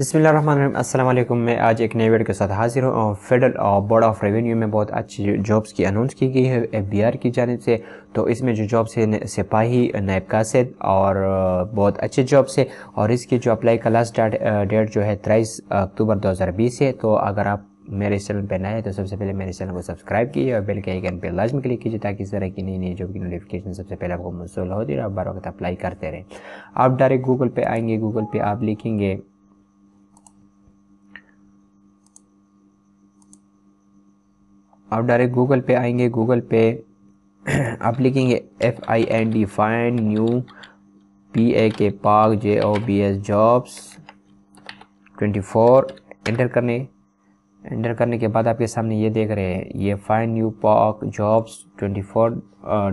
अस्सलाम वालेकुम मैं आज एक नए वीडियो के साथ हाजिर हूँ फेडरल और बोर्ड ऑफ़ रेवेन्यू में बहुत अच्छी जॉब्स की अनाउंस की गई है एफबीआर की जानब से। तो इसमें जो जॉब्स है सिपाही, नायब कासिद और बहुत अच्छे जॉब्स है। और इसकी जो अप्लाई का लास्ट डेट जो है तेईस अक्टूबर 2020 है। तो अगर आप मेरे चैनल पर नए हैं तो सबसे पहले मेरे चैनल को सब्सक्राइब कीजिए और बेल के आइकन पर लाजमी क्लिक कीजिए ताकि इस तरह की नई नई जॉब की नोटिफिकेशन सबसे पहले आपको मौसू होती है आप बार वक्त अप्लाई करते रहें। आप डायरेक्ट गूगल पे आएँगे गूगल पे आप लिखेंगे आप डायरेक्ट गूगल पे आएँगे गूगल पे आप लिखेंगे F I N D fine new P A K Pak J O B S jobs twenty four enter करने। एंटर करने के बाद आपके सामने ये देख रहे हैं। ये fine new Pak jobs twenty four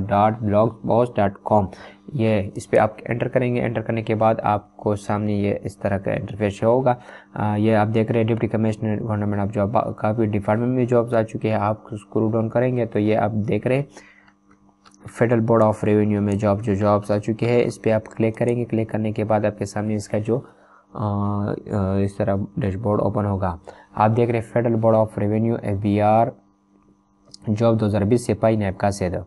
dot blog boss dot com ये इस पर आप एंटर करेंगे। एंटर करने के बाद आपको सामने ये इस तरह का इंटरफेस होगा। आ, ये आप देख रहे हैं deputy commissioner government of job काफ़ी डिपार्टमेंट में जॉब्स आ चुके हैं। आप स्क्रू डाउन करेंगे तो ये आप देख रहे हैं। फेडरल बोर्ड ऑफ़ रेवेन्यू में जॉब जो जॉब्स आ चुके हैं इस पर आप क्लिक करेंगे। क्लिक करने के बाद आपके सामने इसका जो इस तरह डैशबोर्ड ओपन होगा। आप देख रहे हैं federal board of revenue F B R job दो हज़ार बीस, सिपाही नैब का सेद।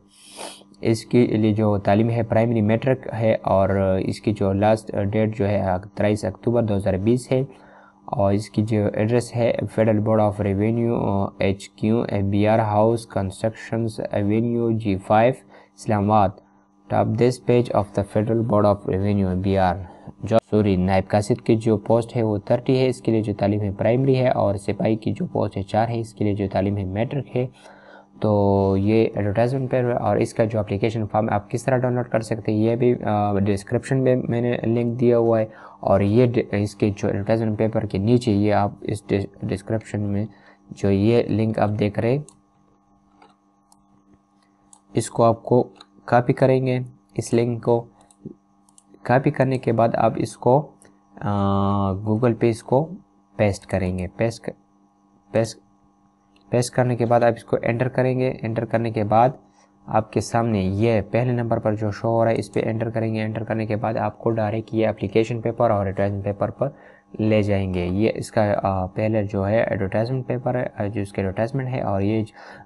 इसके लिए जो तालीम है प्राइमरी मेट्रिक है और इसकी जो लास्ट डेट जो है तेईस अक्टूबर 2020 है। और इसकी जो एड्रेस है federal board of revenue H Q F B R house construction avenue G five Islamabad top this page of the federal board of revenue B R जो सॉरी नायब कासिद की जो पोस्ट है वो थर्टी है, इसके लिए जो तालीम है प्राइमरी है और सिपाही की जो पोस्ट है चार है, इसके लिए जो तालीम है मेट्रिक है। तो ये एडवर्टाइजमेंट पर और इसका जो एप्लीकेशन फॉर्म आप किस तरह डाउनलोड कर सकते हैं, ये भी डिस्क्रिप्शन में मैंने लिंक दिया हुआ है और ये इसके जो एडवर्टाइजमेंट पेपर के नीचे ये आप इस डिस्क्रिप्शन में जो ये लिंक आप देख रहे इसको आपको कॉपी करेंगे, इस लिंक को कॉपी करने के बाद आप इसको गूगल पे इसको पेस्ट करेंगे। पेस्ट पेस्ट पेस्ट करने के बाद आप इसको एंटर करेंगे। एंटर करने के बाद आपके सामने ये पहले नंबर पर जो शो हो रहा है, इस पर एंटर करेंगे। एंटर करने के बाद आपको डायरेक्ट ये एप्लीकेशन पेपर और एडवर्टाइजमेंट पेपर पर ले जाएँगे। ये इसका पहले जो है एडवर्टाइजमेंट पेपर है जो इसके एडवर्टाइजमेंट है और ये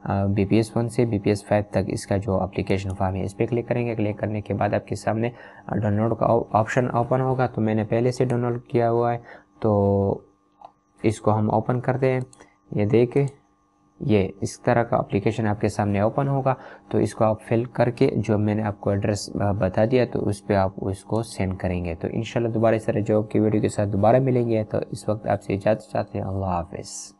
बी पी एस वन से बी पी एस फाइव तक इसका जो एप्लीकेशन फॉर्म है, इस पर क्लिक करेंगे। क्लिक करने के बाद आपके सामने डाउनलोड का ऑप्शन ओपन होगा। तो मैंने पहले से डाउनलोड किया हुआ है। तो इसको हम ओपन करते हैं। ये देख। ये इस तरह का एप्लीकेशन आपके सामने ओपन होगा। तो इसको आप फिल करके जो मैंने आपको एड्रेस बता दिया तो उस पर आप उसको सेंड करेंगे। तो इन दोबारा इस तरह जॉब की वीडियो के साथ दोबारा मिलेंगे। तो इस वक्त आपसे इजाज़त चाहते हैं। अल्लाह हाफिज़।